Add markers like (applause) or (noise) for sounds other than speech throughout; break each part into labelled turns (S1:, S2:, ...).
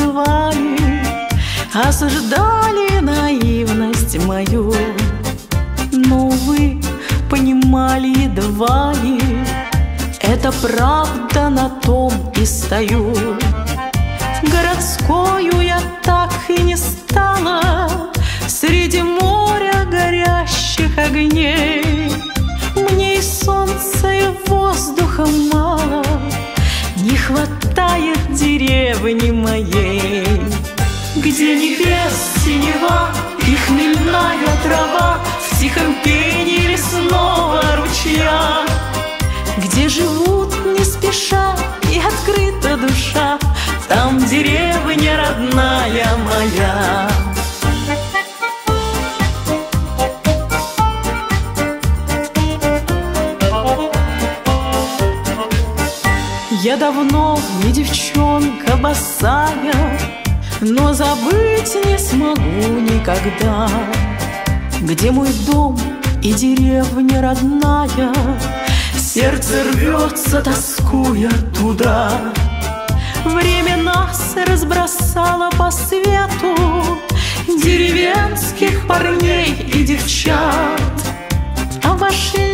S1: звали, Осуждали наивность мою. Но вы понимали едва ли, Это правда на том и стою. Городскую я так и не стала Среди моря горящих огней Мне и солнца, и воздуха мало Не хватает деревни моей. Где небес синева и хмельная трава В тихом пении лесного ручья. Где живут не спеша и открыта душа Там деревня родная моя Я давно не девчонка босая, Но забыть не смогу никогда, Где мой дом и деревня родная, Сердце рвется, тоскуя туда. Время нас разбросало по свету Деревенских парней и девчат. Обошли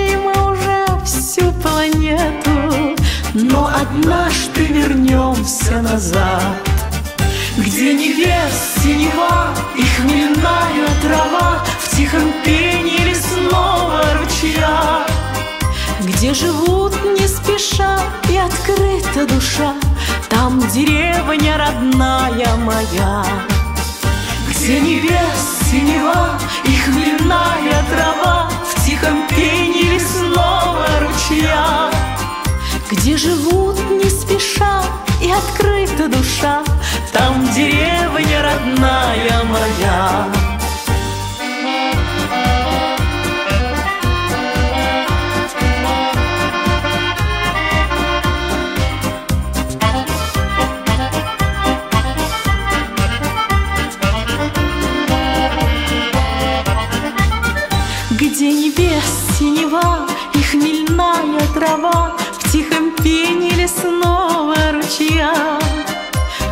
S1: однажды вернемся назад Где небес синева и хмельная трава В тихом пении лесного ручья Где живут не спеша и открыта душа Там деревня родная моя. Где небес синева и хмельная трава В тихом пении лесного ручья где живут не спеша и открыта душа, Там деревня родная моя. Где небес синева и хмельная трава, лесного ручья,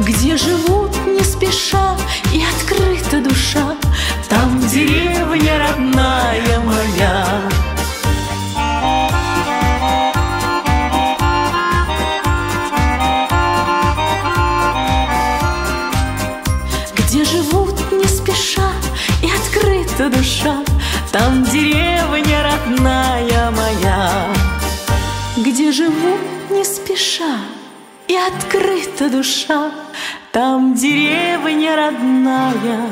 S1: Где живут не спеша и открыта душа, Там деревня родная моя. Где живут не спеша и открыта душа, Там деревня родная моя. Где живут не спеша и открыта душа, Там деревня родная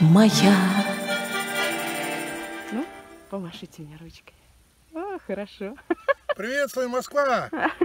S1: моя.
S2: Ну, помашите мне ручкой. О, хорошо.
S3: Приветствую, Москва! (laughs)